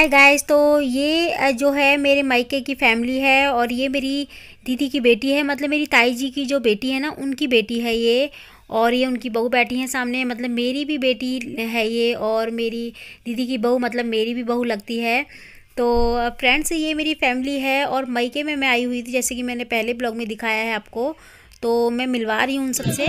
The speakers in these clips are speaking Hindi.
हाय गाइस तो ये जो है मेरे मायके की फैमिली है और ये मेरी दीदी की बेटी है। मतलब मेरी ताई जी की जो बेटी है ना, उनकी बेटी है ये और ये उनकी बहू बैठी हैं सामने। मतलब मेरी भी बेटी है ये और मेरी दीदी की बहू मतलब मेरी भी बहू लगती है। तो फ्रेंड्स ये मेरी फैमिली है और मायके में मैं आई हुई थी, जैसे कि मैंने पहले ब्लॉग में दिखाया है आपको। तो मैं मिलवा रही हूँ उन सबसे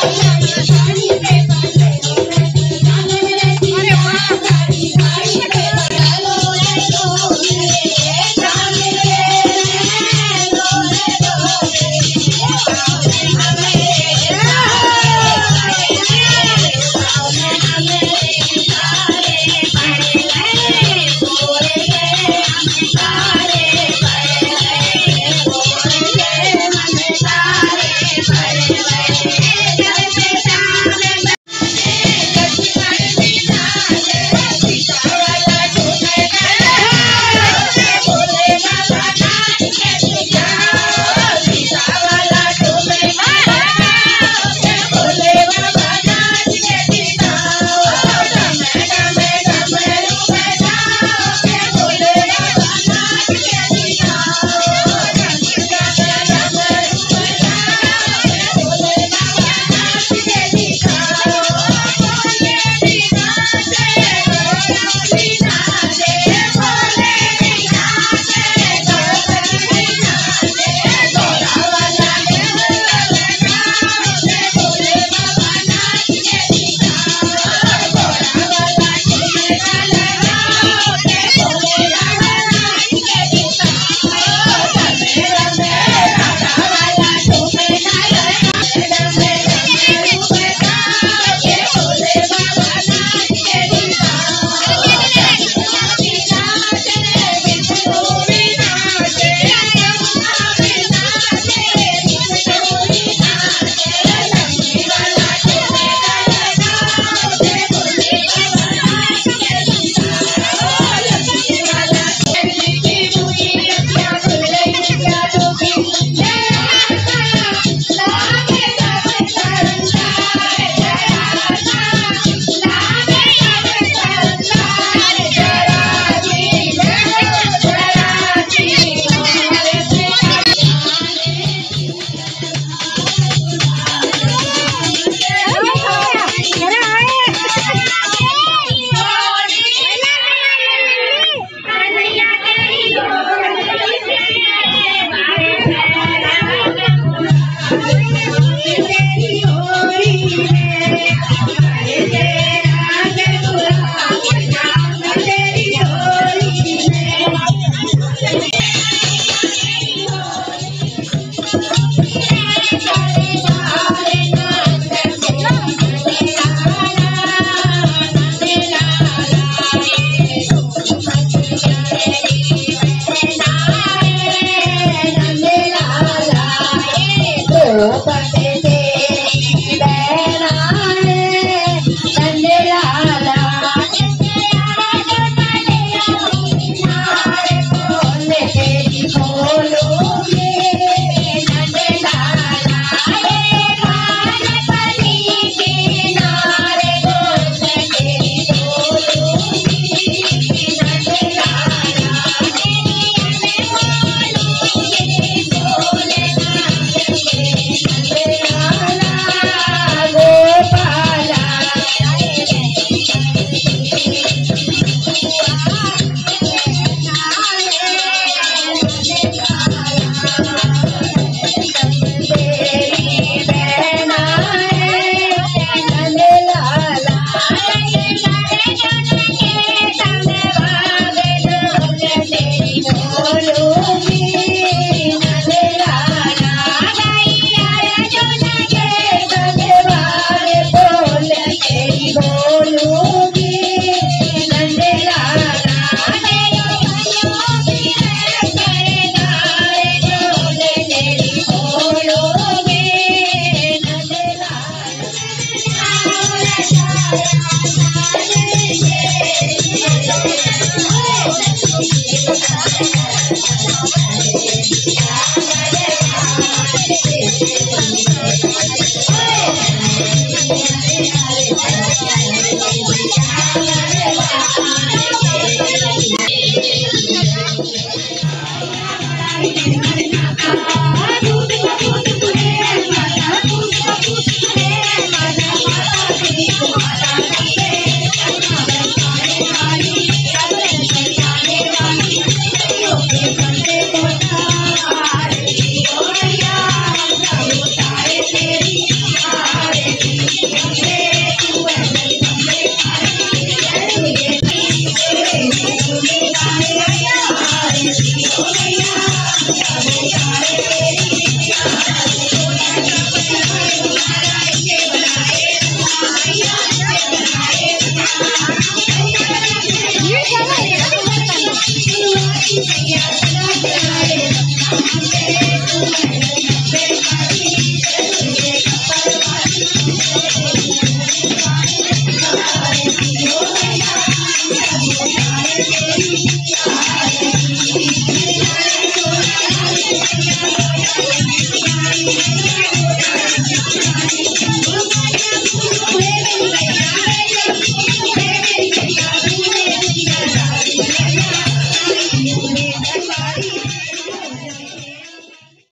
Yeah, yeah, yeah.